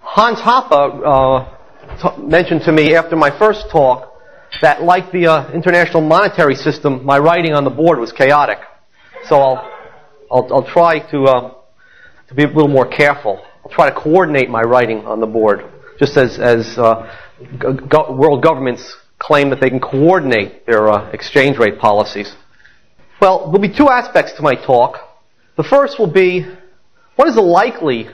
Hans Hoppe uh, t- mentioned to me after my first talk that, like the uh, international monetary system, my writing on the board was chaotic. So I'll, I'll, I'll try to, uh, to be a little more careful. I'll try to coordinate my writing on the board, just as, as uh, go- world governments claim that they can coordinate their uh, exchange rate policies. Well, there'll be two aspects to my talk. The first will be what is the likely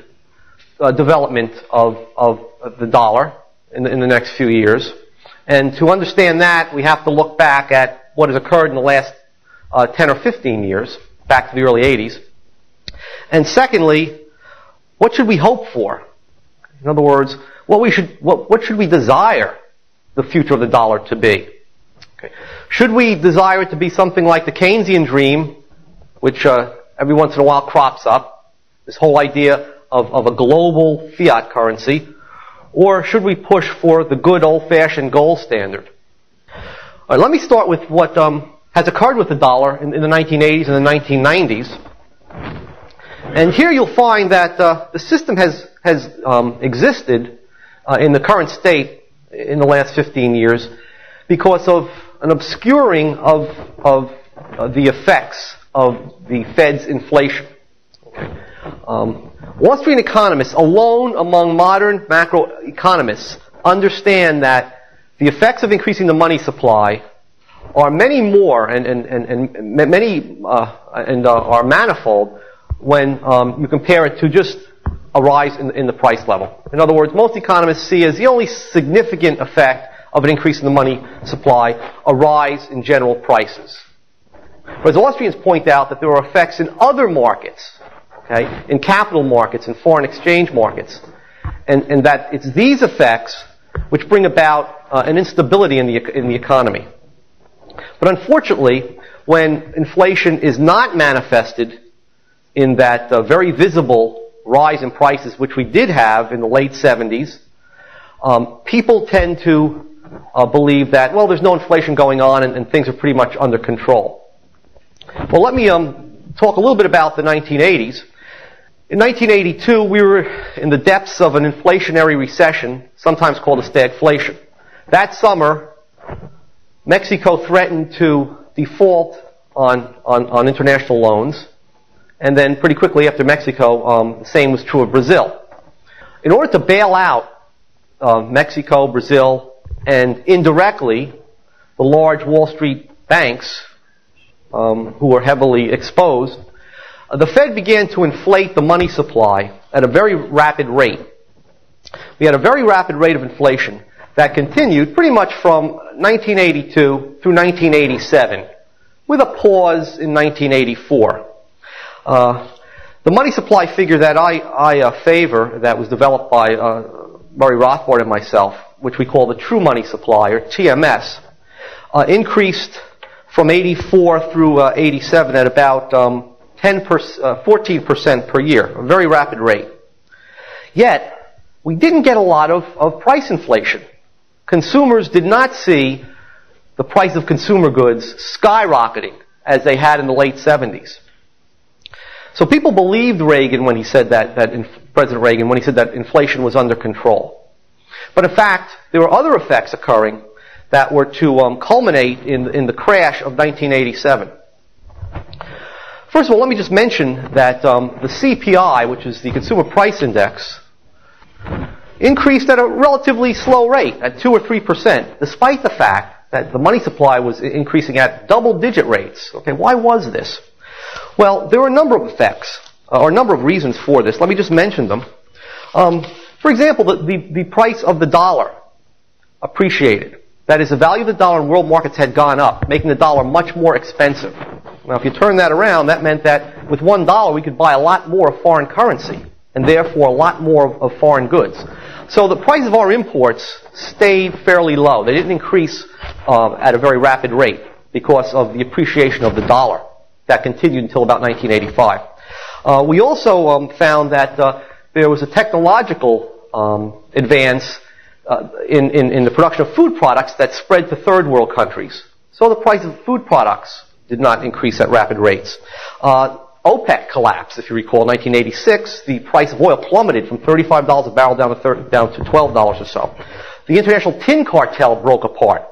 uh, development of, of, the dollar in the, in the next few years? And to understand that, we have to look back at what has occurred in the last uh, 10 or 15 years, back to the early 80s. And secondly, what should we hope for? In other words, what, we should, what, what should we desire the future of the dollar to be? Okay. Should we desire it to be something like the Keynesian dream, which uh, every once in a while crops up, this whole idea of, of a global fiat currency, or should we push for the good old-fashioned gold standard? All right, let me start with what um, has occurred with the dollar in, in, the 1980s and the 1990s. And here you'll find that uh, the system has, has um, existed uh, in the current state in the last 15 years because of an obscuring of, of uh, the effects of the Fed's inflation. Okay. Um, Street economists, alone among modern macroeconomists, understand that the effects of increasing the money supply are many more and, and, and, and many uh, and uh, are manifold when um, you compare it to just a rise in, in the price level. In other words, most economists see as the only significant effect of an increase in the money supply a rise in general prices. But Whereas Austrians point out that there are effects in other markets okay, in capital markets and foreign exchange markets. And, and that it's these effects which bring about uh, an instability in the, in the economy. But unfortunately, when inflation is not manifested in that uh, very visible rise in prices, which we did have in the late 70s, um, people tend to uh, believe that, well, there's no inflation going on and, and, things are pretty much under control. Well, let me um, talk a little bit about the 1980s. In 1982, we were in the depths of an inflationary recession, sometimes called a stagflation. That summer, Mexico threatened to default on, on, on international loans, and then pretty quickly after Mexico, um, the same was true of Brazil. In order to bail out uh, Mexico, Brazil, and indirectly the large Wall Street banks um, who were heavily exposed, the Fed began to inflate the money supply at a very rapid rate. We had a very rapid rate of inflation that continued pretty much from 1982 through 1987, with a pause in 1984. Uh, the money supply figure that I, I uh, favor, that was developed by uh, Murray Rothbard and myself, which we call the true money supply, or TMS, uh, increased from 84 through uh, 87 at about um, 10 uh, 14% per year, a very rapid rate. Yet, we didn't get a lot of, of price inflation. Consumers did not see the price of consumer goods skyrocketing as they had in the late 70s. So people believed Reagan when he said that, that in, President Reagan, when he said that inflation was under control. But in fact, there were other effects occurring that were to um, culminate in, in the crash of 1987. First of all, let me just mention that um, the CPI, which is the Consumer Price Index, increased at a relatively slow rate, at 2 or 3%, despite the fact that the money supply was increasing at double-digit rates. Okay, why was this? Well, there were a number of effects, uh, or a number of reasons for this. Let me just mention them. Um, for example, the, the, the price of the dollar appreciated. That is, the value of the dollar in world markets had gone up, making the dollar much more expensive. Now, if you turn that around, that meant that with one dollar we could buy a lot more of foreign currency, and therefore a lot more of, of foreign goods. So the price of our imports stayed fairly low. They didn't increase uh, at a very rapid rate because of the appreciation of the dollar. That continued until about 1985. Uh, we also um, found that uh, there was a technological um, advance uh, in, in, in the production of food products that spread to third world countries. So the price of food products did not increase at rapid rates. Uh, OPEC collapsed, if you recall, 1986, the price of oil plummeted from $35 a barrel down to, 30, down to $12 or so. The international tin cartel broke apart.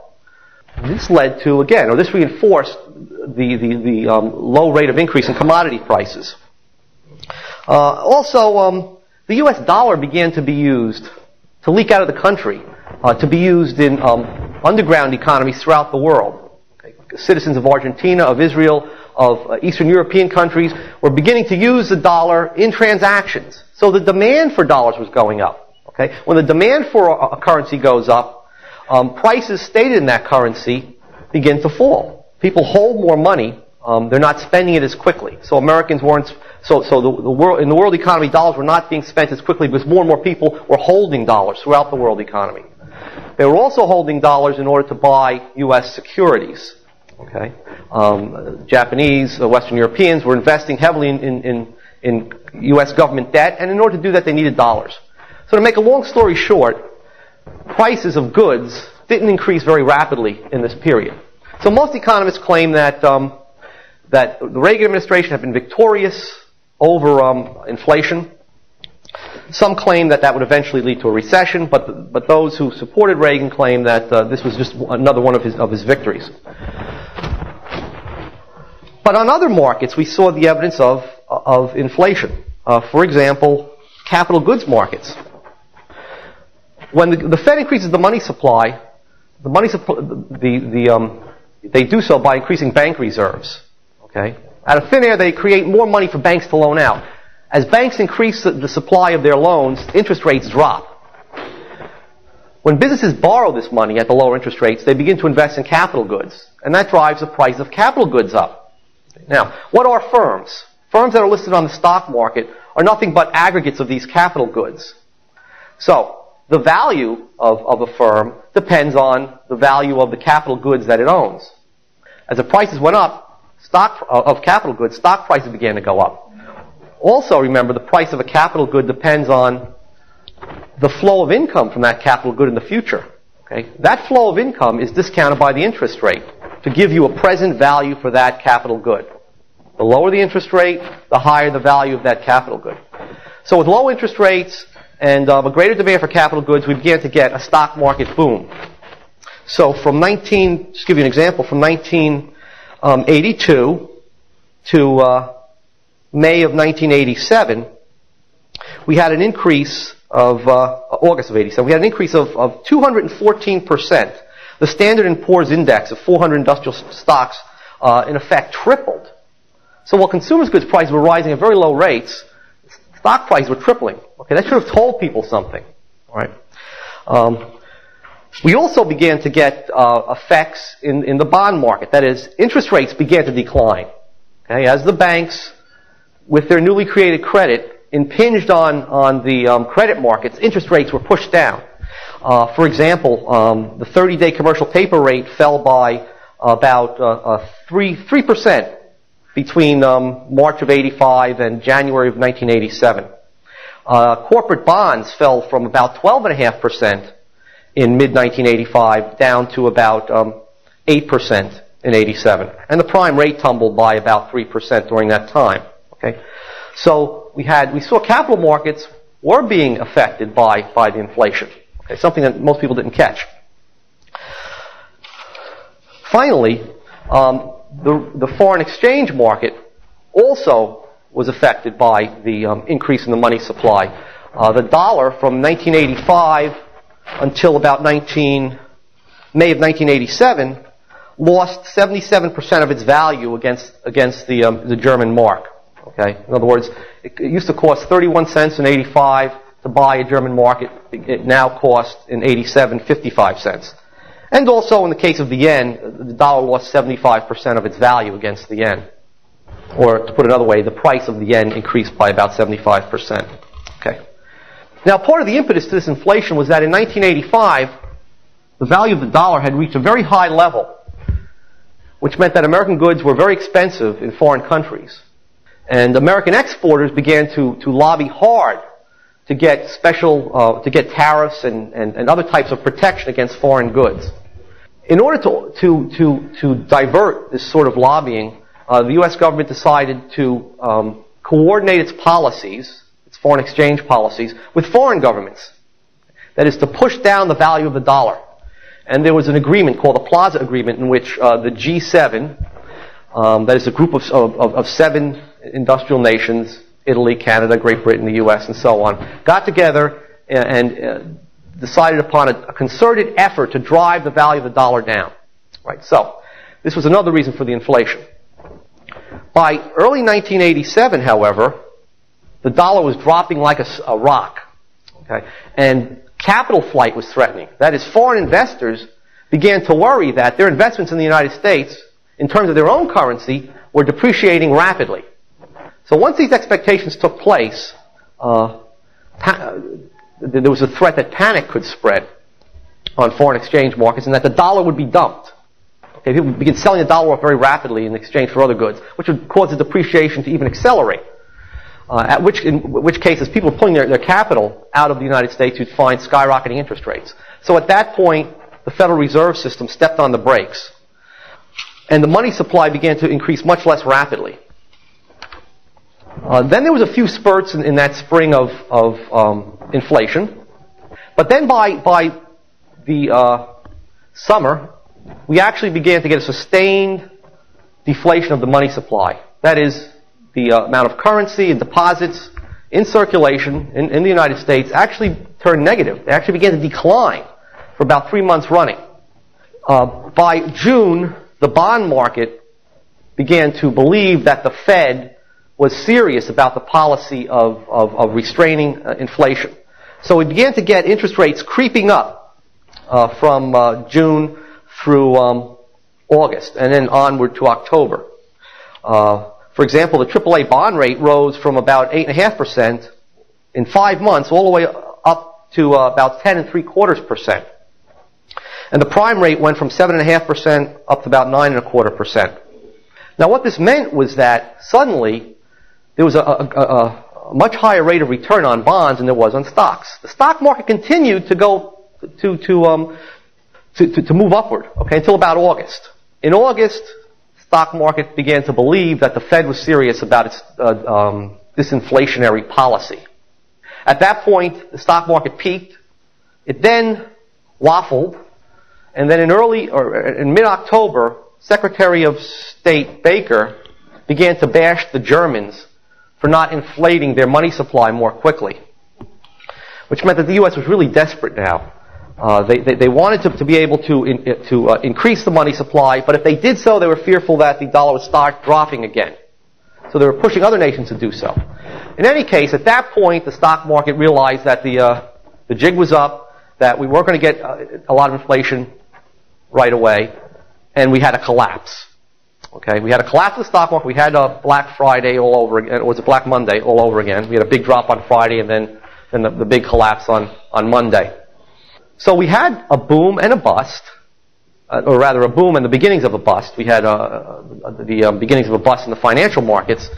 This led to, again, or this reinforced the, the, the um, low rate of increase in commodity prices. Uh, also, um, the U.S. dollar began to be used to leak out of the country, uh, to be used in um, underground economies throughout the world. Citizens of Argentina, of Israel, of uh, Eastern European countries were beginning to use the dollar in transactions. So the demand for dollars was going up. Okay? When the demand for a, a currency goes up, um, prices stated in that currency begin to fall. People hold more money. Um, they're not spending it as quickly. So Americans weren't. So, so the, the world in the world economy, dollars were not being spent as quickly because more and more people were holding dollars throughout the world economy. They were also holding dollars in order to buy U.S. securities. Okay, um, Japanese, uh, Western Europeans were investing heavily in, in, in, in U.S. government debt, and in order to do that, they needed dollars. So to make a long story short, prices of goods didn't increase very rapidly in this period. So most economists claim that um, that the Reagan administration had been victorious over um, inflation. Some claim that that would eventually lead to a recession, but but those who supported Reagan claim that uh, this was just another one of his of his victories. But on other markets, we saw the evidence of, of inflation. Uh, for example, capital goods markets. When the, the, Fed increases the money supply, the money the, the, um, they do so by increasing bank reserves. Okay? Out of thin air, they create more money for banks to loan out. As banks increase the, supply of their loans, interest rates drop. When businesses borrow this money at the lower interest rates, they begin to invest in capital goods, and that drives the price of capital goods up. Now, what are firms? Firms that are listed on the stock market are nothing but aggregates of these capital goods. So, the value of, of a firm depends on the value of the capital goods that it owns. As the prices went up, stock of capital goods, stock prices began to go up. Also, remember, the price of a capital good depends on the flow of income from that capital good in the future. Okay? That flow of income is discounted by the interest rate to give you a present value for that capital good. The lower the interest rate, the higher the value of that capital good. So with low interest rates and uh, a greater demand for capital goods, we began to get a stock market boom. So from 19, just give you an example, from 1982 um, to uh, May of 1987, we had an increase of uh, August of 87. We had an increase of, of 214 percent the Standard & Poor's index of 400 industrial stocks, uh, in effect, tripled. So while consumers' goods prices were rising at very low rates, stock prices were tripling. Okay, that should have told people something. All right. Um, we also began to get uh, effects in, in the bond market. That is, interest rates began to decline. Okay, as the banks, with their newly created credit, impinged on, on the um, credit markets, interest rates were pushed down. Uh, for example, um, the 30-day commercial paper rate fell by about uh, uh, three three percent between um, March of '85 and January of 1987. Uh, corporate bonds fell from about 12.5 percent in mid 1985 down to about um, 8 percent in 87, and the prime rate tumbled by about 3 percent during that time. Okay, so we had we saw capital markets were being affected by by the inflation. Okay, something that most people didn't catch. Finally, um, the, the foreign exchange market also was affected by the um, increase in the money supply. Uh, the dollar from 1985 until about 19, May of 1987 lost 77% of its value against, against the, um, the German mark. Okay? In other words, it, used to cost 31 cents in 85 to buy a German market, it now costs in 87, 55 cents. And also in the case of the yen, the dollar lost 75% of its value against the yen. Or to put it another way, the price of the yen increased by about 75%. Okay. Now part of the impetus to this inflation was that in 1985, the value of the dollar had reached a very high level, which meant that American goods were very expensive in foreign countries. And American exporters began to, to lobby hard to get special, uh, to get tariffs and, and, and other types of protection against foreign goods. In order to, to, to, to divert this sort of lobbying, uh, the U.S. government decided to um, coordinate its policies, its foreign exchange policies, with foreign governments. That is to push down the value of the dollar. And there was an agreement called the Plaza Agreement in which uh, the G7, um, that is a group of, of, of, seven industrial nations, Italy, Canada, Great Britain, the U.S., and so on, got together and, and uh, decided upon a, a, concerted effort to drive the value of the dollar down. Right. So, this was another reason for the inflation. By early 1987, however, the dollar was dropping like a, a rock. Okay? And capital flight was threatening. That is, foreign investors began to worry that their investments in the United States, in terms of their own currency, were depreciating rapidly. So once these expectations took place, uh, pa- there was a threat that panic could spread on foreign exchange markets and that the dollar would be dumped. Okay, people would begin selling the dollar off very rapidly in exchange for other goods, which would cause the depreciation to even accelerate. Uh, at which, in which cases, people pulling their, their capital out of the United States, you'd find skyrocketing interest rates. So at that point, the Federal Reserve System stepped on the brakes. And the money supply began to increase much less rapidly. Uh, then there was a few spurts in, in that spring of, of um, inflation. But then by, by the uh, summer, we actually began to get a sustained deflation of the money supply. That is, the uh, amount of currency and deposits in circulation in, in, the United States actually turned negative. They actually began to decline for about three months running. Uh, by June, the bond market began to believe that the Fed was serious about the policy of, of, of restraining uh, inflation. So we began to get interest rates creeping up uh, from uh, June through um, August and then onward to October. Uh, for example, the AAA bond rate rose from about 8.5% in five months all the way up to uh, about 10 and three quarters percent. And the prime rate went from 7.5% up to about 9 and a quarter percent. Now what this meant was that suddenly there was a, a, a, a, much higher rate of return on bonds than there was on stocks. The stock market continued to go to, to, um, to, to, to move upward, okay, until about August. In August, the stock market began to believe that the Fed was serious about its uh, um, disinflationary policy. At that point, the stock market peaked. It then waffled, and then in early or in mid-October, Secretary of State Baker began to bash the Germans for not inflating their money supply more quickly, which meant that the U.S. was really desperate now uh, they, they, they, wanted to, to, be able to, in, to uh, increase the money supply, but if they did so, they were fearful that the dollar would start dropping again. So they were pushing other nations to do so. In any case, at that point, the stock market realized that the, uh, the jig was up, that we weren't going to get uh, a lot of inflation right away, and we had a collapse. Okay, we had a collapse of the stock market. We had a Black Friday all over again. It was a Black Monday all over again. We had a big drop on Friday, and then, then the, the big collapse on, on Monday. So we had a boom and a bust, uh, or rather a boom and the beginnings of a bust. We had uh, uh, the um, beginnings of a bust in the financial markets,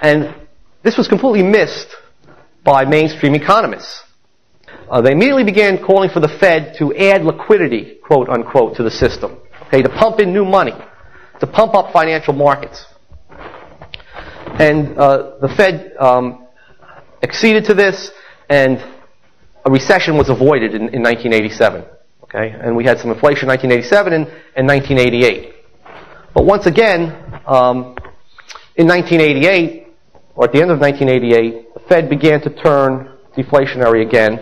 and this was completely missed by mainstream economists. Uh, they immediately began calling for the Fed to add liquidity, quote unquote, to the system. Okay, to pump in new money, to pump up financial markets. And uh, the Fed um, acceded to this, and a recession was avoided in, in 1987. Okay, and we had some inflation in 1987 and, and 1988. But once again, um, in 1988, or at the end of 1988, the Fed began to turn deflationary again.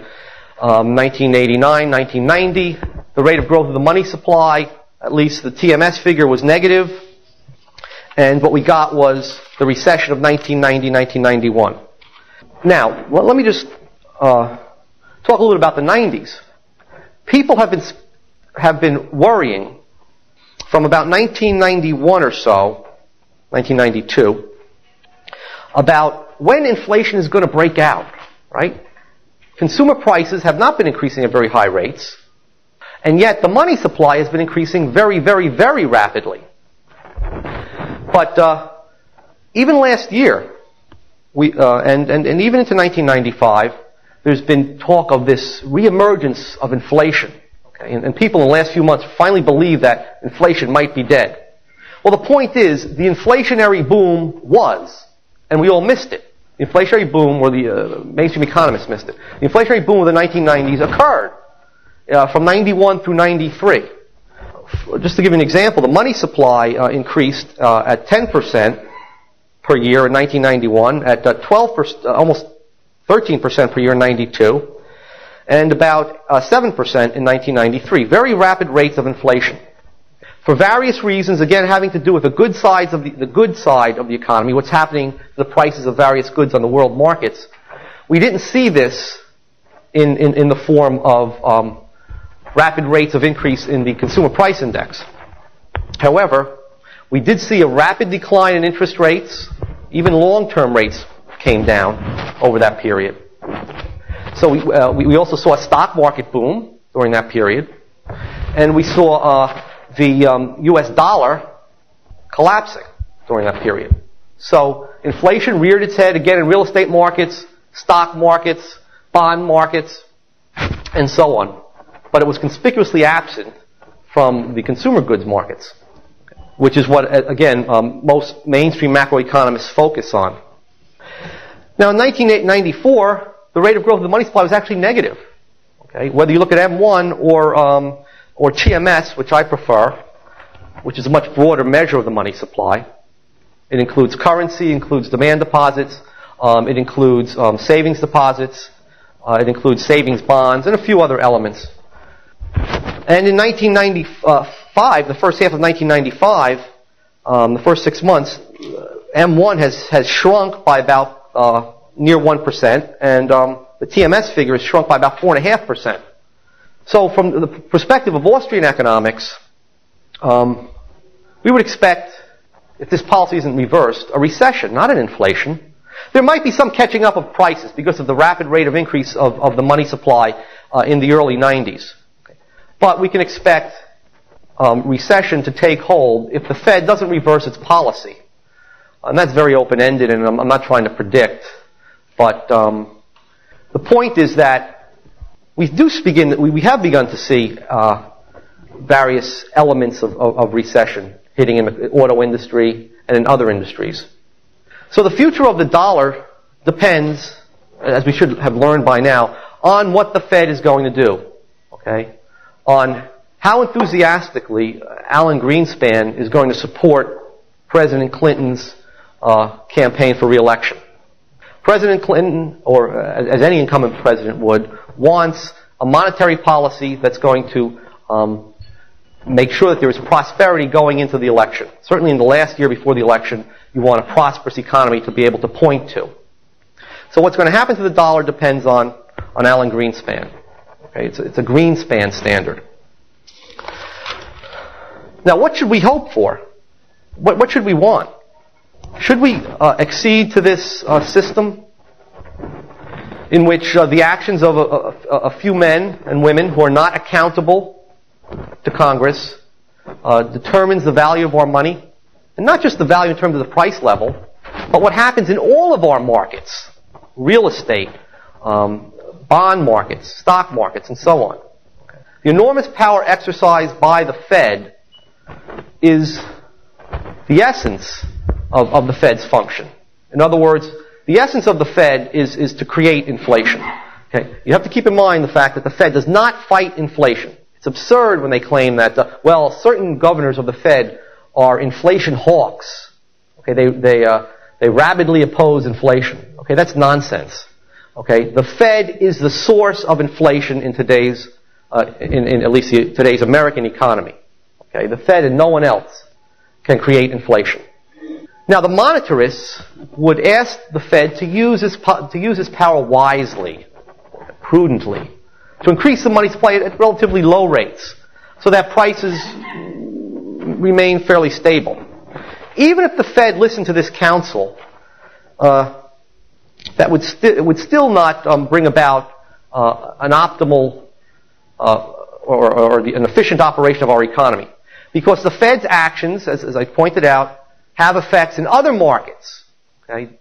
Um, 1989, 1990, the rate of growth of the money supply, at least the TMS figure was negative, and what we got was the recession of 1990, 1991. Now, let, me just uh, talk a little bit about the 90s. People have been, have been worrying from about 1991 or so, 1992, about when inflation is going to break out, right? Consumer prices have not been increasing at very high rates, and yet the money supply has been increasing very, very, very rapidly. But uh, even last year, we, uh, and, and, and even into 1995, there's been talk of this reemergence of inflation. Okay? And, and people in the last few months finally believe that inflation might be dead. Well, the point is, the inflationary boom was, and we all missed it. The inflationary boom, or the uh, mainstream economists missed it. The inflationary boom of the 1990s occurred uh, from 91 through 93. Just to give you an example, the money supply uh, increased uh, at 10% per year in 1991, at 12%, uh, uh, almost 13% per year in 92, and about 7% in 1993. Very rapid rates of inflation for various reasons, again having to do with the good sides of the, the good side of the economy, what's happening to the prices of various goods on the world markets. We didn't see this in, in, in the form of um, rapid rates of increase in the consumer price index. However, we did see a rapid decline in interest rates. Even long-term rates came down over that period. So we, uh, we, also saw a stock market boom during that period. And we saw uh, the um, U.S. dollar collapsing during that period. So inflation reared its head again in real estate markets, stock markets, bond markets, and so on. But it was conspicuously absent from the consumer goods markets, which is what, again, um, most mainstream macroeconomists focus on. Now, in 1994, the rate of growth of the money supply was actually negative. Okay? Whether you look at M1 or um, or TMS, which I prefer, which is a much broader measure of the money supply. It includes currency, includes demand deposits, um, it includes um, savings deposits, uh, it includes savings bonds, and a few other elements. And in 1995, the first half of 1995, um, the first six months, uh, M1 has, has shrunk by about uh, near 1%, and um, the TMS figure has shrunk by about 4.5%. So, from the perspective of Austrian economics, um, we would expect, if this policy isn't reversed, a recession, not an inflation. There might be some catching up of prices because of the rapid rate of increase of, of the money supply uh, in the early 90s. But we can expect um, recession to take hold if the Fed doesn't reverse its policy. And that's very open-ended, and I'm, I'm not trying to predict. But um, the point is that we do begin, we have begun to see uh, various elements of, of, of, recession hitting in the auto industry and in other industries. So the future of the dollar depends, as we should have learned by now, on what the Fed is going to do. Okay? On how enthusiastically Alan Greenspan is going to support President Clinton's uh, campaign for reelection. President Clinton, or uh, as any incumbent president would, wants a monetary policy that's going to um, make sure that there is prosperity going into the election. Certainly in the last year before the election, you want a prosperous economy to be able to point to. So what's going to happen to the dollar depends on, on Alan Greenspan. Okay, it's, a, it's a Greenspan standard. Now, what should we hope for? What, what should we want? Should we uh, accede to this uh, system in which uh, the actions of a, a, a, few men and women who are not accountable to Congress uh, determines the value of our money? And not just the value in terms of the price level, but what happens in all of our markets real estate, um, bond markets, stock markets, and so on. The enormous power exercised by the Fed is the essence of, of the Fed's function. In other words, the essence of the Fed is, is to create inflation. Okay? You have to keep in mind the fact that the Fed does not fight inflation. It's absurd when they claim that, uh, well, certain governors of the Fed are inflation hawks. Okay, they, they, uh, they rabidly oppose inflation. Okay, that's nonsense. Okay, the Fed is the source of inflation in today's, uh, in, in at least the, today's American economy. Okay, the Fed and no one else can create inflation. Now, the monetarists would ask the Fed to use its, to use its power wisely, prudently, to increase the money supply at relatively low rates so that prices remain fairly stable. Even if the Fed listened to this counsel, uh, that would, sti- would still not um, bring about uh, an optimal uh, or, or the, an efficient operation of our economy. Because the Fed's actions, as, as I pointed out, have effects in other markets. Okay?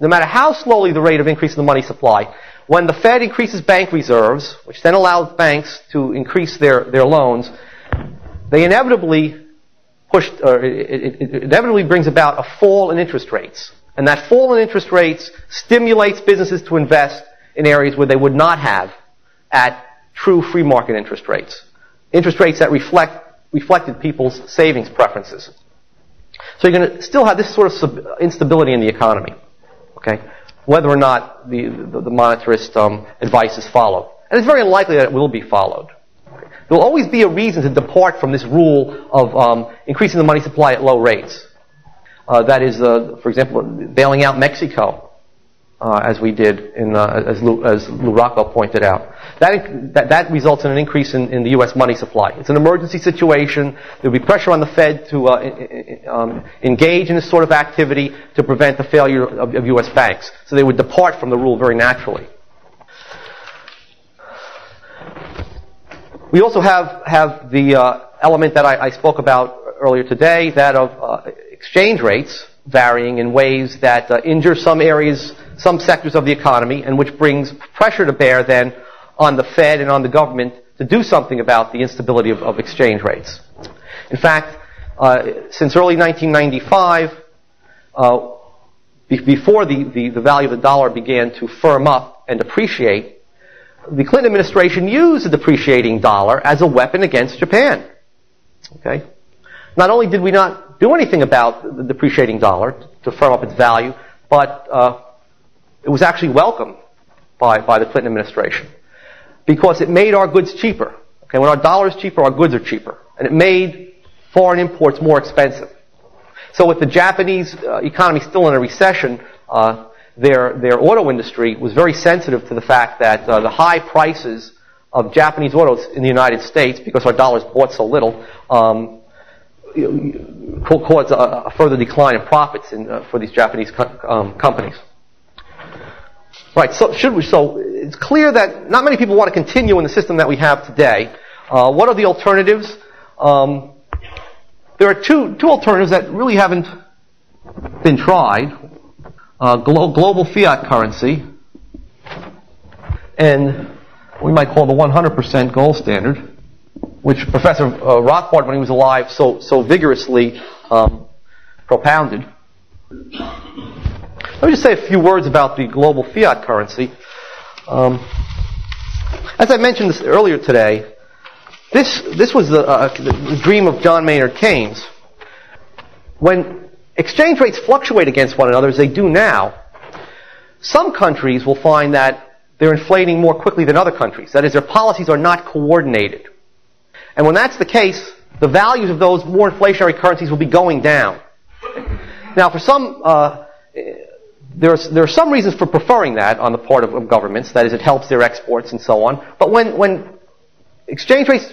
No matter how slowly the rate of increase in the money supply, when the Fed increases bank reserves, which then allows banks to increase their, their loans, they inevitably pushed, or it, it, it inevitably brings about a fall in interest rates. And that fall in interest rates stimulates businesses to invest in areas where they would not have at true free market interest rates. Interest rates that reflect, reflected people's savings preferences. So you're going to still have this sort of sub- instability in the economy. Okay? Whether or not the, the, the monetarist um, advice is followed. And it's very unlikely that it will be followed. There will always be a reason to depart from this rule of um, increasing the money supply at low rates. Uh, that is, uh, for example, bailing out Mexico, uh, as we did, in, uh, as, Lew, as Lew Rockwell pointed out. That, that, that, results in an increase in, in, the U.S. money supply. It's an emergency situation. There will be pressure on the Fed to uh, um, engage in this sort of activity to prevent the failure of, of U.S. banks. So they would depart from the rule very naturally. We also have, have the uh, element that I, I, spoke about earlier today, that of uh, exchange rates varying in ways that uh, injure some areas, some sectors of the economy, and which brings pressure to bear then on the Fed and on the government to do something about the instability of, of exchange rates. In fact, uh, since early 1995, uh, be- before the, the, the value of the dollar began to firm up and appreciate, the Clinton administration used the depreciating dollar as a weapon against Japan. Okay? Not only did we not do anything about the depreciating dollar to firm up its value, but uh, it was actually welcomed by, by the Clinton administration because it made our goods cheaper. Okay, when our dollar is cheaper, our goods are cheaper, and it made foreign imports more expensive. So with the Japanese uh, economy still in a recession, uh, their, their auto industry was very sensitive to the fact that uh, the high prices of Japanese autos in the United States, because our dollars bought so little, um, caused a, a, further decline in profits in, uh, for these Japanese co- um, companies. Right, so should we, so it's clear that not many people want to continue in the system that we have today. Uh, what are the alternatives? Um, there are two, two alternatives that really haven't been tried uh, glo- global fiat currency, and we might call the 100% gold standard, which Professor uh, Rothbard, when he was alive, so, so vigorously um, propounded. Let me just say a few words about the global fiat currency. Um, as I mentioned this earlier today, this, this was the, uh, the dream of John Maynard Keynes. When exchange rates fluctuate against one another as they do now, some countries will find that they're inflating more quickly than other countries. That is, their policies are not coordinated. And when that's the case, the values of those more inflationary currencies will be going down. Now, for some, uh, there, are, there are some reasons for preferring that on the part of, of governments. That is, it helps their exports and so on. But when, when exchange rates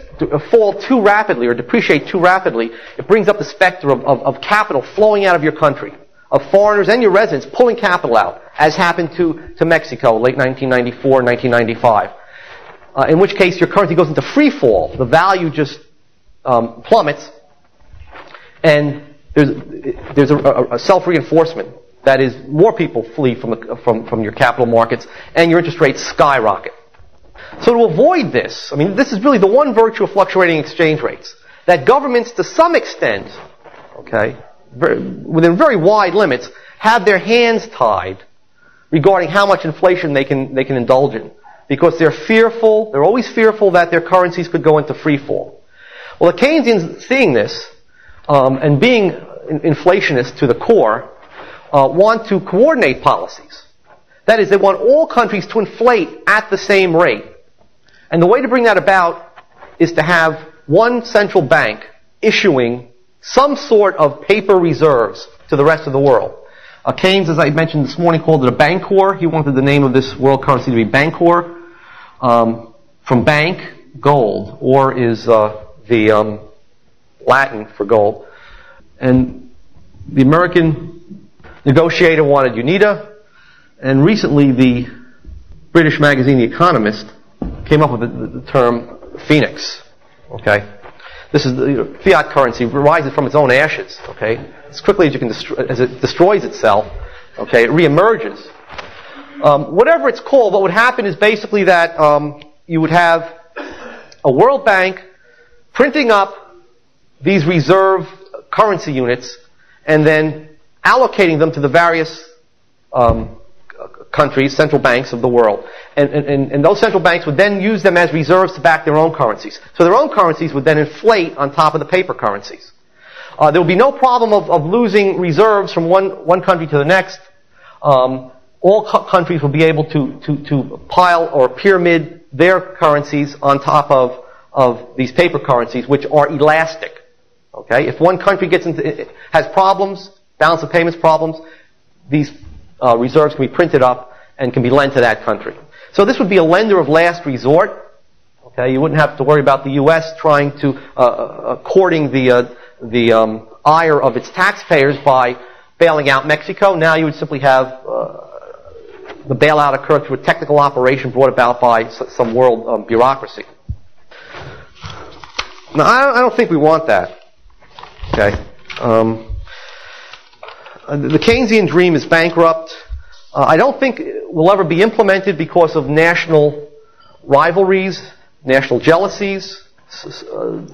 fall too rapidly or depreciate too rapidly, it brings up the specter of, of, of, capital flowing out of your country, of foreigners and your residents pulling capital out, as happened to, to Mexico late 1994, 1995. Uh, in which case your currency goes into free fall. The value just um, plummets, and there's, there's a, a, self-reinforcement. That is, more people flee from, the, from, from your capital markets, and your interest rates skyrocket. So to avoid this, I mean, this is really the one virtue of fluctuating exchange rates. That governments, to some extent, okay, very, within very wide limits, have their hands tied regarding how much inflation they can, they can indulge in. Because they're fearful, they're always fearful that their currencies could go into free fall. Well, the Keynesians, seeing this, um, and being inflationists to the core, uh, want to coordinate policies. That is, they want all countries to inflate at the same rate. And the way to bring that about is to have one central bank issuing some sort of paper reserves to the rest of the world. Uh, Keynes, as I mentioned this morning, called it a bancor. He wanted the name of this world currency to be bancor. Um, from bank, gold. Or is uh, the um, Latin for gold. And the American negotiator wanted UNITA. And recently the British magazine The Economist came up with the, the term phoenix. Okay? This is the you know, fiat currency rises from its own ashes. Okay? As quickly as you can as it destroys itself, okay, it reemerges. Um, whatever it's called, what would happen is basically that um, you would have a World Bank printing up these reserve currency units and then allocating them to the various um, countries, central banks of the world. And, and, and those central banks would then use them as reserves to back their own currencies. So their own currencies would then inflate on top of the paper currencies. Uh, there would be no problem of, of losing reserves from one, one country to the next. Um, all co- countries will be able to, to, to pile or pyramid their currencies on top of, of these paper currencies, which are elastic. Okay? If one country gets into, has problems, balance of payments problems, these uh, reserves can be printed up and can be lent to that country. So this would be a lender of last resort. Okay, you wouldn't have to worry about the U.S. trying to uh, uh, courting the uh, the um, ire of its taxpayers by bailing out Mexico. Now you would simply have uh, the bailout occurred through a technical operation brought about by some world um, bureaucracy. Now, I don't think we want that. Okay. Um, the Keynesian dream is bankrupt. Uh, I don't think it will ever be implemented because of national rivalries, national jealousies. Uh,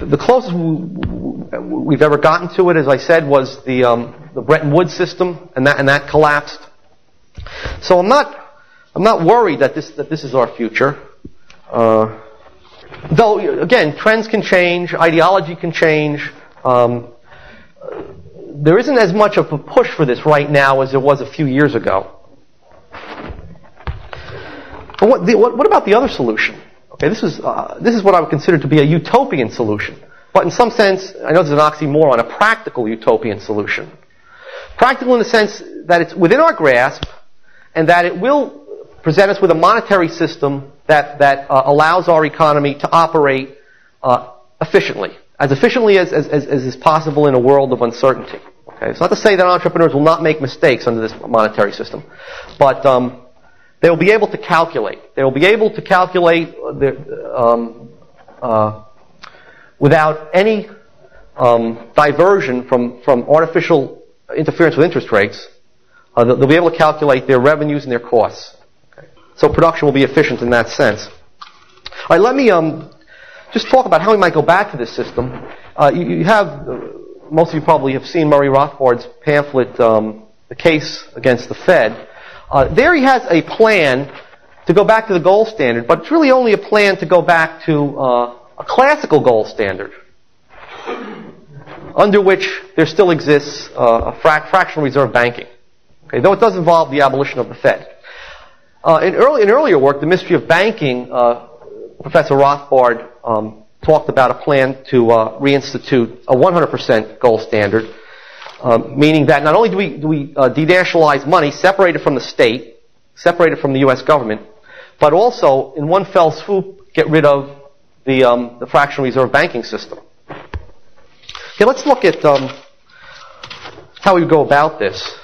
the closest we've ever gotten to it, as I said, was the, um, the Bretton Woods system, and that, and that collapsed. So I'm not, I'm not worried that this, that this is our future. Uh, though, again, trends can change, ideology can change. Um, there isn't as much of a push for this right now as there was a few years ago. But what, the, what, what about the other solution? Okay, this is, uh, this is what I would consider to be a utopian solution. But in some sense, I know this is an oxymoron, a practical utopian solution. Practical in the sense that it's within our grasp and that it will present us with a monetary system that, that uh, allows our economy to operate uh, efficiently as efficiently as, as, as, is possible in a world of uncertainty. Okay, it's not to say that entrepreneurs will not make mistakes under this monetary system, but um, they will be able to calculate. They will be able to calculate their, um, uh, without any um, diversion from, from artificial interference with interest rates. Uh, they'll be able to calculate their revenues and their costs. Okay. So production will be efficient in that sense. All right, let me um, just talk about how we might go back to this system. Uh, you, you, have, uh, most of you probably have seen Murray Rothbard's pamphlet, um, The Case Against the Fed. Uh, there he has a plan to go back to the gold standard, but it's really only a plan to go back to uh, a classical gold standard, under which there still exists uh, a fra- fractional reserve banking. Okay, though it does involve the abolition of the Fed. Uh, in, early, in earlier work, The Mystery of Banking, Professor Rothbard um, talked about a plan to uh, reinstitute a 100% gold standard, um, meaning that not only do we, do we uh, denationalize money separated from the state, separated from the U.S. government, but also in one fell swoop get rid of the, um, the fractional reserve banking system. Okay, let's look at um, how we go about this.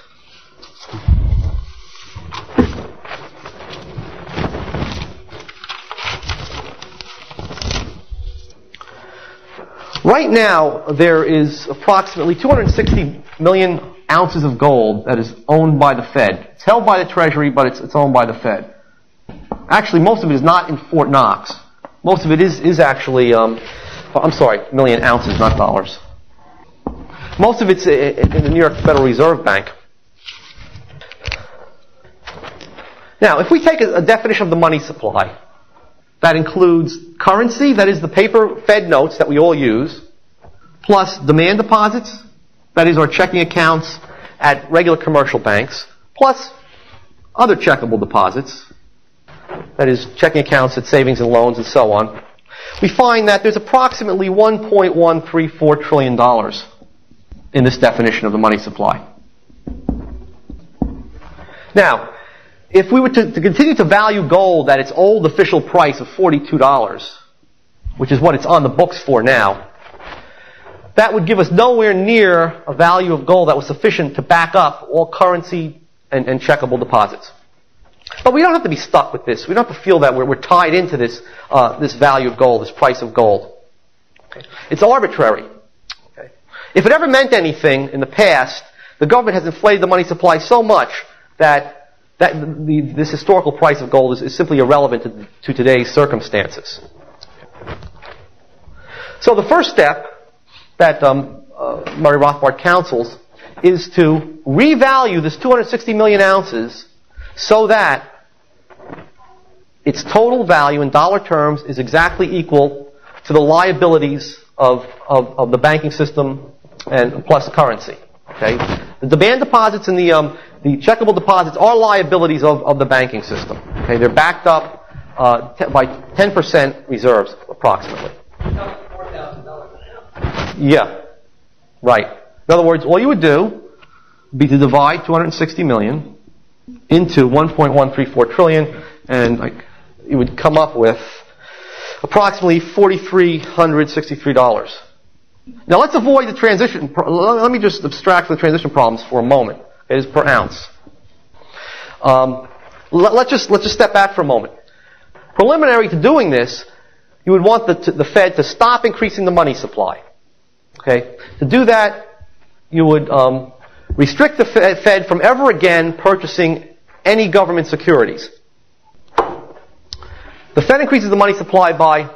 Right now, there is approximately 260 million ounces of gold that is owned by the Fed. It's held by the Treasury, but it's, it's owned by the Fed. Actually, most of it is not in Fort Knox. Most of it is, is actually, um, I'm sorry, million ounces, not dollars. Most of it's in the New York Federal Reserve Bank. Now, if we take a definition of the money supply, that includes currency, that is the paper Fed notes that we all use, plus demand deposits, that is our checking accounts at regular commercial banks, plus other checkable deposits, that is checking accounts at savings and loans and so on. We find that there's approximately $1.134 trillion in this definition of the money supply. Now, if we were to, to, continue to value gold at its old official price of $42, which is what it's on the books for now, that would give us nowhere near a value of gold that was sufficient to back up all currency and, and checkable deposits. But we don't have to be stuck with this. We don't have to feel that we're, we're tied into this, uh, this value of gold, this price of gold. Okay. It's arbitrary. Okay. If it ever meant anything in the past, the government has inflated the money supply so much that that, the, this historical price of gold is, is simply irrelevant to, to today's circumstances. So the first step that um, uh, Murray Rothbard counsels is to revalue this 260 million ounces so that its total value in dollar terms is exactly equal to the liabilities of, of, of the banking system and plus currency. Okay? The demand deposits and the, um, the checkable deposits are liabilities of, of the banking system. Okay? They're backed up uh, by 10% reserves, approximately. Yeah. Right. In other words, all you would do would be to divide 260 million into 1.134 trillion, and like, you would come up with approximately $4,363. Now let's avoid the transition. Let me just abstract the transition problems for a moment. It is per ounce. Um, let, us just let's just step back for a moment. Preliminary to doing this, you would want the, to, the Fed to stop increasing the money supply. Okay, to do that, you would um, restrict the Fed from ever again purchasing any government securities. The Fed increases the money supply by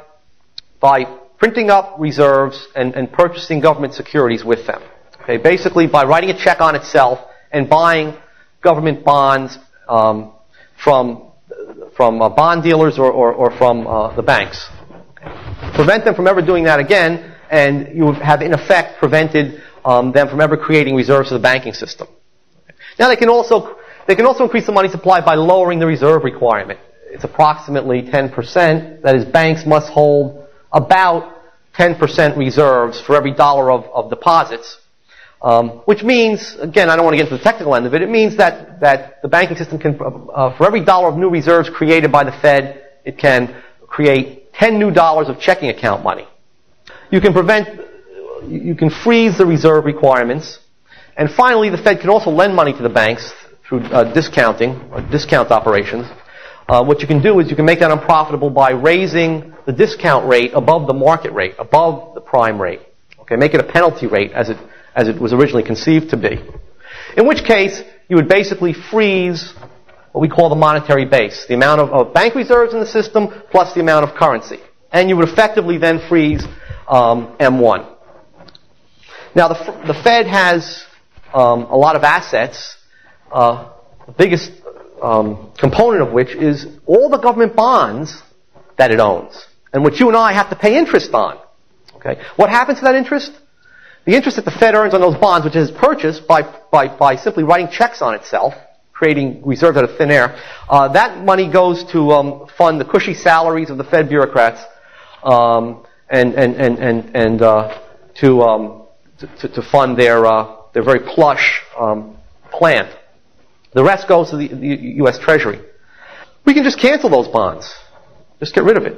by printing up reserves and, and purchasing government securities with them. Okay, basically by writing a check on itself and buying government bonds um, from from uh, bond dealers or, or, or from uh, the banks. Prevent them from ever doing that again, and you have in effect prevented um, them from ever creating reserves for the banking system. Now they can also they can also increase the money supply by lowering the reserve requirement. It's approximately 10%. That is, banks must hold about 10% reserves for every dollar of, of deposits. Um, which means, again, I don't want to get into the technical end of it. It means that that the banking system can, uh, for every dollar of new reserves created by the Fed, it can create 10 new dollars of checking account money. You can prevent, you can freeze the reserve requirements, and finally, the Fed can also lend money to the banks through uh, discounting or discount operations. Uh, what you can do is you can make that unprofitable by raising the discount rate above the market rate, above the prime rate. Okay, make it a penalty rate as it, as it was originally conceived to be. In which case, you would basically freeze what we call the monetary base, the amount of, of bank reserves in the system plus the amount of currency. And you would effectively then freeze um, M1. Now, the, the Fed has um, a lot of assets. Uh, the biggest um, component of which is all the government bonds that it owns, and which you and I have to pay interest on. Okay, what happens to that interest? The interest that the Fed earns on those bonds, which is purchased by by, by simply writing checks on itself, creating reserves out of thin air, uh, that money goes to um, fund the cushy salaries of the Fed bureaucrats, um, and and and and and uh, to, um, to to fund their uh, their very plush um, plant the rest goes to the, the U.S. Treasury. We can just cancel those bonds. Just get rid of it.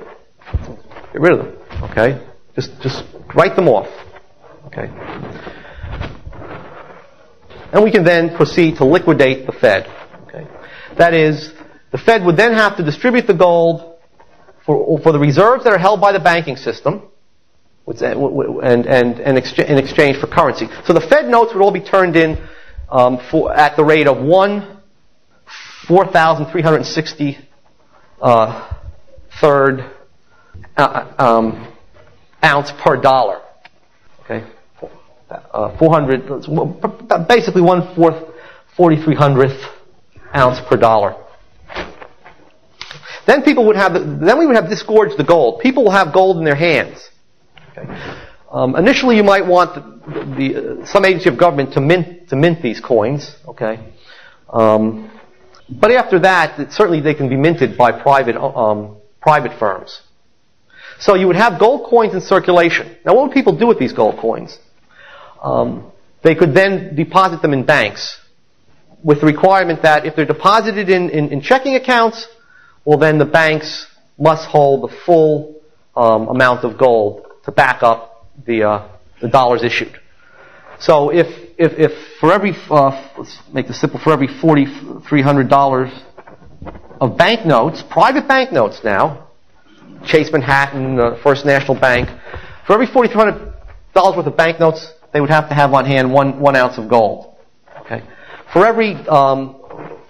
Get rid of them. Okay? Just, just write them off. Okay? And we can then proceed to liquidate the Fed. Okay? That is, the Fed would then have to distribute the gold for, for the reserves that are held by the banking system and, and, and in exchange for currency. So the Fed notes would all be turned in um, for, at the rate of one 4,360 uh, third uh, um, ounce per dollar. Uh, 400, basically one fourth, 43 hundredth ounce per dollar. Then people would have, then we would have disgorged the gold. People will have gold in their hands. Okay. Um, initially, you might want the, the uh, some agency of government to mint to mint these coins. Okay, um, but after that, certainly they can be minted by private um, private firms. So you would have gold coins in circulation. Now, what would people do with these gold coins? Um, they could then deposit them in banks with the requirement that if they're deposited in, in, in checking accounts, well, then the banks must hold the full um, amount of gold to back up the, uh, the dollars issued. So if, if, if for every, uh, let's make this simple, for every $4,300 of banknotes, private banknotes now, Chase Manhattan, uh, First National Bank, for every $4,300 worth of banknotes, they would have to have on hand one, one ounce of gold. Okay. For every um,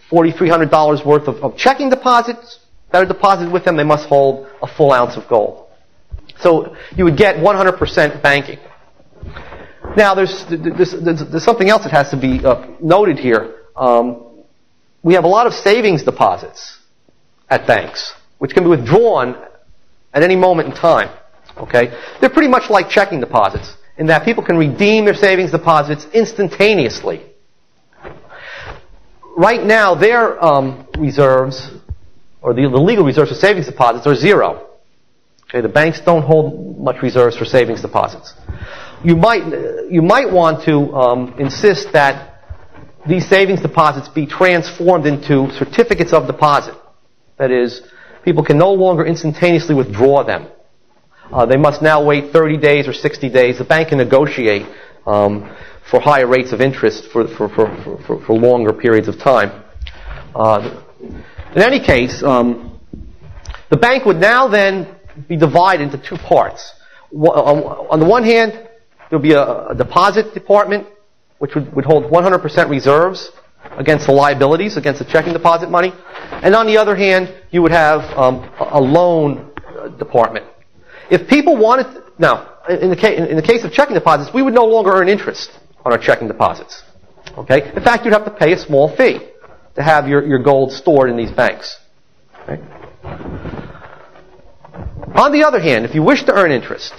$4,300 worth of, of checking deposits that are deposited with them, they must hold a full ounce of gold. So you would get 100% banking. Now, there's, there's, there's, something else that has to be uh, noted here. Um, we have a lot of savings deposits at banks, which can be withdrawn at any moment in time. Okay? They're pretty much like checking deposits in that people can redeem their savings deposits instantaneously. Right now, their um, reserves, or the, the legal reserves for savings deposits, are zero. Okay, the banks don't hold much reserves for savings deposits. You might, you might want to um, insist that these savings deposits be transformed into certificates of deposit. That is, people can no longer instantaneously withdraw them. Uh, they must now wait 30 days or 60 days. The bank can negotiate um, for higher rates of interest for, for, for, for, for longer periods of time. Uh, in any case, um, the bank would now then be divided into two parts. On the one hand, there would be a, a deposit department, which would, would hold 100% reserves against the liabilities, against the checking deposit money. And on the other hand, you would have um, a loan department. If people wanted, to, now, in the, case, in the case of checking deposits, we would no longer earn interest on our checking deposits. Okay? In fact, you'd have to pay a small fee to have your, your gold stored in these banks. Okay? On the other hand, if you wish to earn interest,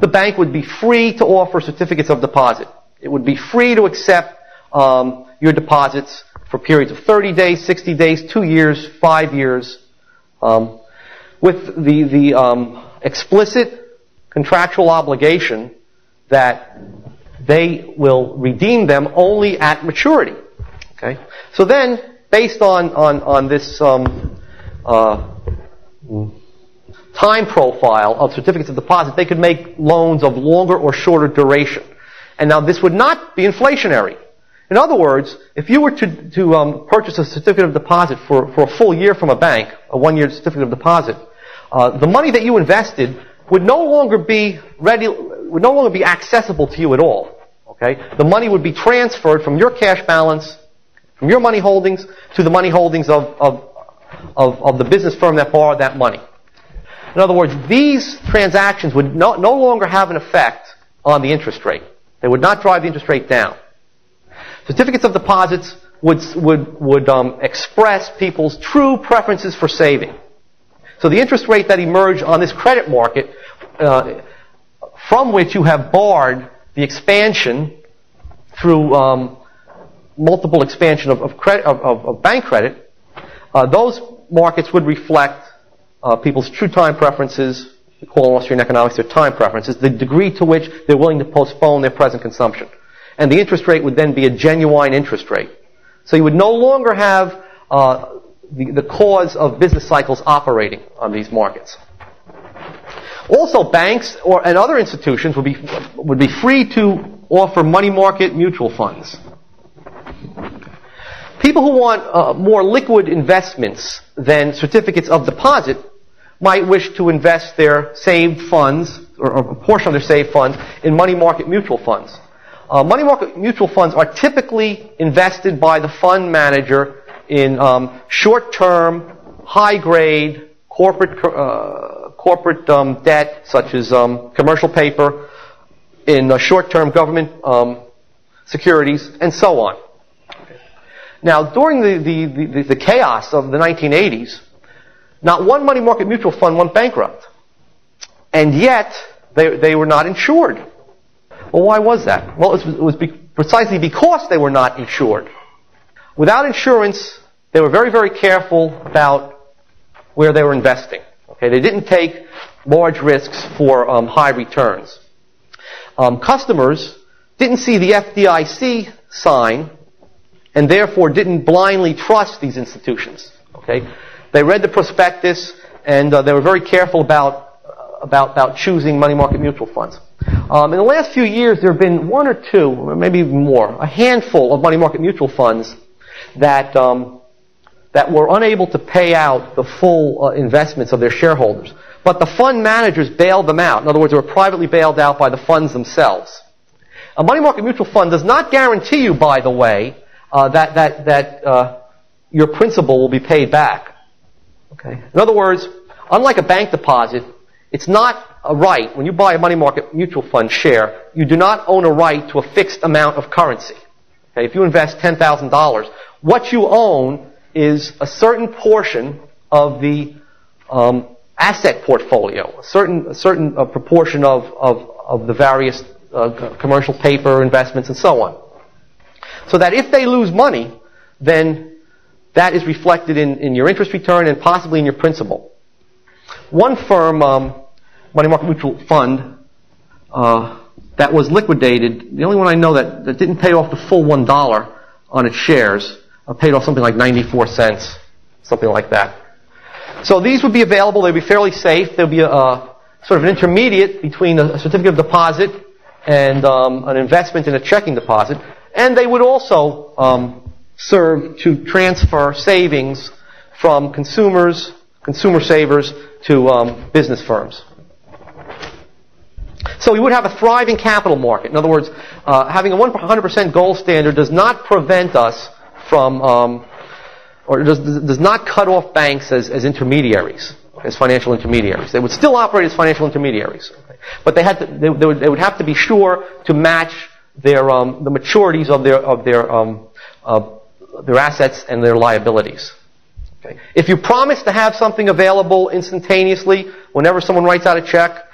the bank would be free to offer certificates of deposit. It would be free to accept um, your deposits for periods of 30 days, 60 days, two years, five years, um, with the, the um, explicit contractual obligation that they will redeem them only at maturity. Okay? So then, based on, on, on this um, uh, time profile of certificates of deposit, they could make loans of longer or shorter duration. And now this would not be inflationary. In other words, if you were to, to um, purchase a certificate of deposit for, for a full year from a bank, a one-year certificate of deposit, uh, the money that you invested would no longer be ready, would no longer be accessible to you at all. Okay? The money would be transferred from your cash balance, from your money holdings, to the money holdings of, of, of, of the business firm that borrowed that money. In other words, these transactions would no, no longer have an effect on the interest rate. They would not drive the interest rate down. Certificates of deposits would, would, would um, express people's true preferences for saving. So the interest rate that emerged on this credit market, uh, from which you have barred the expansion through um, multiple expansion of, of, credit, of, of bank credit, uh, those markets would reflect uh, people's true time preferences, we call in Austrian economics their time preferences, the degree to which they're willing to postpone their present consumption. And the interest rate would then be a genuine interest rate. So you would no longer have uh, the, the cause of business cycles operating on these markets. Also, banks or, and other institutions would be, would be free to offer money market mutual funds. People who want uh, more liquid investments than certificates of deposit might wish to invest their saved funds, or, or a portion of their saved funds, in money market mutual funds. Uh, money market mutual funds are typically invested by the fund manager in um, short-term, high-grade corporate uh, corporate um, debt, such as um, commercial paper, in uh, short-term government um, securities, and so on. Now, during the, the, the, the chaos of the 1980s, not one money market mutual fund went bankrupt. And yet, they, they were not insured. Well, why was that? Well, it was, it was be, precisely because they were not insured. Without insurance, they were very, very careful about where they were investing. Okay, they didn't take large risks for um, high returns. Um, customers didn't see the FDIC sign and therefore didn't blindly trust these institutions. Okay, they read the prospectus and uh, they were very careful about, uh, about about choosing money market mutual funds. Um, in the last few years, there have been one or two, or maybe even more, a handful of money market mutual funds that um, that were unable to pay out the full uh, investments of their shareholders. But the fund managers bailed them out. In other words, they were privately bailed out by the funds themselves. A money market mutual fund does not guarantee you, by the way, uh, that that that uh, your principal will be paid back. Okay. In other words, unlike a bank deposit, it's not a right, when you buy a money market mutual fund share, you do not own a right to a fixed amount of currency. Okay, if you invest $10,000, what you own is a certain portion of the um, asset portfolio, a certain, a certain uh, proportion of, of, of the various uh, commercial paper investments and so on. So that if they lose money, then that is reflected in, in your interest return and possibly in your principal. One firm, um, money market mutual fund, uh, that was liquidated, the only one I know that, that didn't pay off the full $1 on its shares, paid off something like 94 cents, something like that. So these would be available. They'd be fairly safe. There'd be a, a sort of an intermediate between a certificate of deposit and um, an investment in a checking deposit. And they would also um, serve to transfer savings from consumers, consumer savers, to um, business firms. So we would have a thriving capital market. In other words, uh, having a 100% gold standard does not prevent us from, um, or does, does not cut off banks as, as intermediaries, as financial intermediaries. They would still operate as financial intermediaries, okay? but they had to, they, they, would, they would have to be sure to match their um, the maturities of their of their um, uh, their assets and their liabilities. Okay. If you promise to have something available instantaneously whenever someone writes out a check,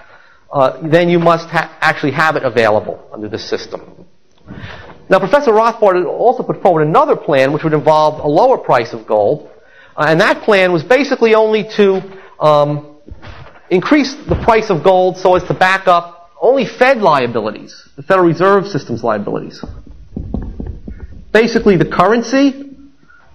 uh, then you must ha- actually have it available under this system. Now, Professor Rothbard also put forward another plan which would involve a lower price of gold, uh, and that plan was basically only to um, increase the price of gold so as to back up only Fed liabilities, the Federal Reserve System's liabilities. Basically, the currency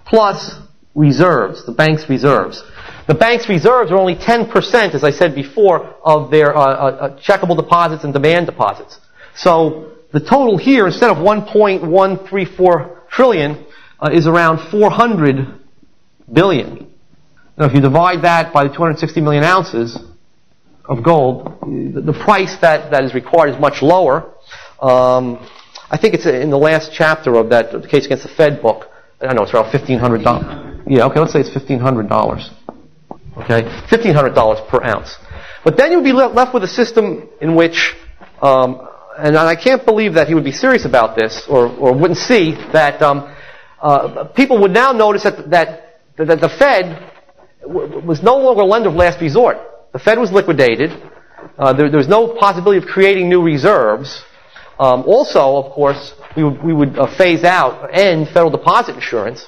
plus reserves, the bank's reserves. The bank's reserves are only 10%, as I said before, of their uh, uh, uh, checkable deposits and demand deposits. So the total here, instead of 1.134 trillion, uh, is around 400 billion. Now, if you divide that by the 260 million ounces of gold, the price that, that is required is much lower. Um, I think it's in the last chapter of that the case against the Fed book. I know it's around fifteen hundred dollars. Yeah, okay, let's say it's fifteen hundred dollars. Okay, fifteen hundred dollars per ounce. But then you'll be left with a system in which, um, and I can't believe that he would be serious about this, or, or wouldn't see that um, uh, people would now notice that that, that the Fed w- was no longer a lender of last resort. The Fed was liquidated. Uh, there, there was no possibility of creating new reserves. Um, also, of course, we would, we would uh, phase out, end federal deposit insurance.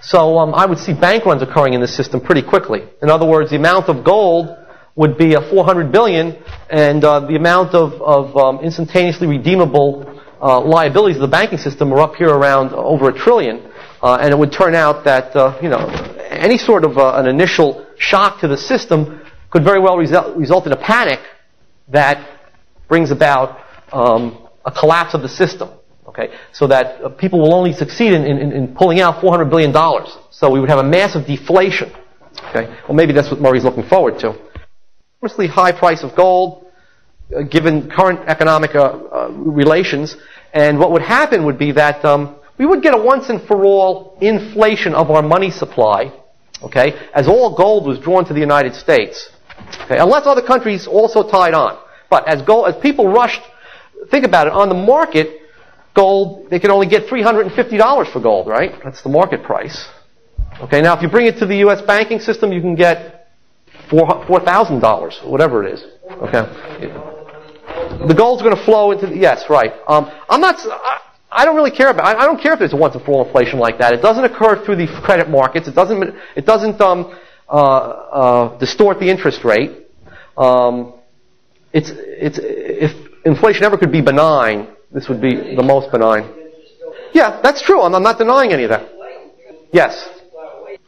So um, I would see bank runs occurring in this system pretty quickly. In other words, the amount of gold would be a 400 billion, and uh, the amount of, of um, instantaneously redeemable uh, liabilities of the banking system are up here around over a trillion. Uh, and it would turn out that uh, you know any sort of uh, an initial shock to the system could very well result, result in a panic that brings about um, a collapse of the system. Okay, so that uh, people will only succeed in, in, in pulling out 400 billion dollars. So we would have a massive deflation. Okay, well maybe that's what Murray's looking forward to. Enormously high price of gold, uh, given current economic uh, uh, relations, and what would happen would be that um, we would get a once and for all inflation of our money supply. Okay, as all gold was drawn to the United States. Okay, unless other countries also tied on. But as gold, as people rushed think about it, on the market, gold, they can only get $350 for gold, right? That's the market price. Okay, now if you bring it to the U.S. banking system, you can get $4,000, whatever it is. Okay. The gold's going to flow into, the, yes, right. Um, I'm not, I, I don't really care about, I, I don't care if there's a once and for all inflation like that. It doesn't occur through the credit markets. It doesn't, it doesn't, um, uh, uh, distort the interest rate. Um, it's, it's, if, inflation ever could be benign, this would be the most benign. Yeah, that's true. I'm, I'm not denying any of that. Yes.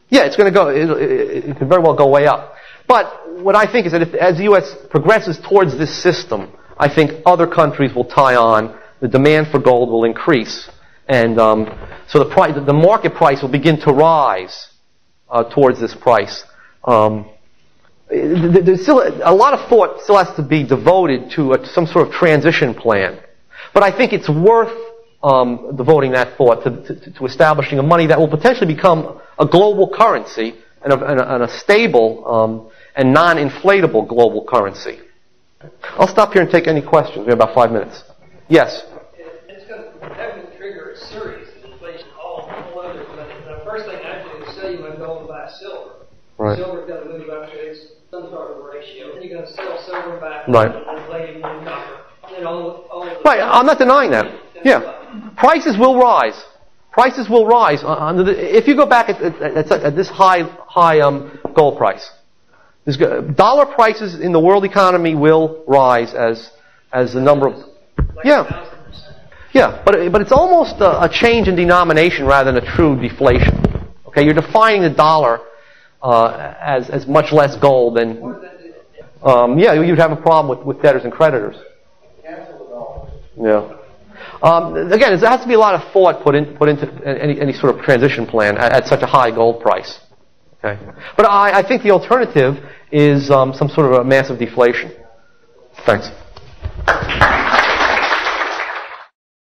Yeah, it's going to go, it, it, it could very well go way up. But what I think is that if, as the U.S. progresses towards this system, I think other countries will tie on, the demand for gold will increase, and um, so the, price, the market price will begin to rise uh, towards this price. Um, there's still a lot of thought still has to be devoted to a, some sort of transition plan. But I think it's worth um, devoting that thought to, to, to, establishing a money that will potentially become a global currency and a, and a, and a stable um, and non-inflatable global currency. I'll stop here and take any questions. We have about five minutes. Yes. It's going to definitely trigger a series of inflation all, all over. But the first thing I do is sell you my gold and buy silver. Right. Silver's got to move up to some sort of ratio. Then you're going to sell silver back Right. and inflate it in copper. And all, Right, I'm not denying that. Yeah. Prices will rise. Prices will rise. uh, Under the, if you go back at, at, at, at this high, high um, gold price, go- dollar prices in the world economy will rise as, as the number of. Yeah. a thousand percent. Yeah, but, but it's almost a, a change in denomination rather than a true deflation. Okay, you're defining the dollar uh, as, as much less gold than. What does that do? Um, yeah, you'd have a problem with, with debtors and creditors. Yeah. Um, again, there has to be a lot of thought put, in, put into any, any sort of transition plan at, at such a high gold price. Okay. But I, I think the alternative is um, some sort of a massive deflation. Thanks.